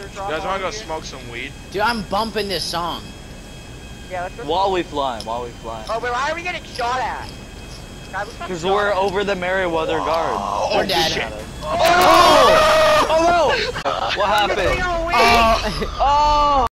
You guys wanna go here. smoke some weed? Dude, I'm bumping this song. Yeah. While we fly, while we fly. Oh, but why are we getting shot at? Because we're at. over the Merryweather Guard. Oh, we're dead. Shit. Oh! Oh no! Oh, what happened? Oh! oh!